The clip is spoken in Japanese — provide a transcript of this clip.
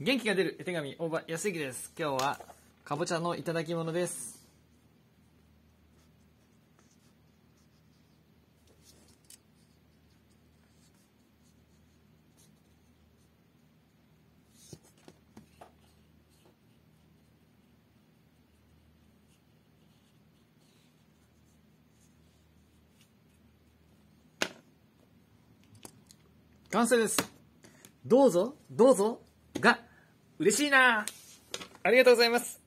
元気が出る絵手紙大場康之です。今日はかぼちゃのいただき物です。完成です。どうぞどうぞ。嬉しいな。ありがとうございます。